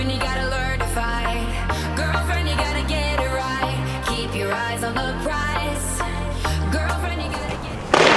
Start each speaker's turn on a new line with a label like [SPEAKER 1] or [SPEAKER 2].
[SPEAKER 1] Girlfriend, you gotta learn to fight. Girlfriend, you gotta get it right. Keep your eyes on the prize. Girlfriend, you gotta get it right.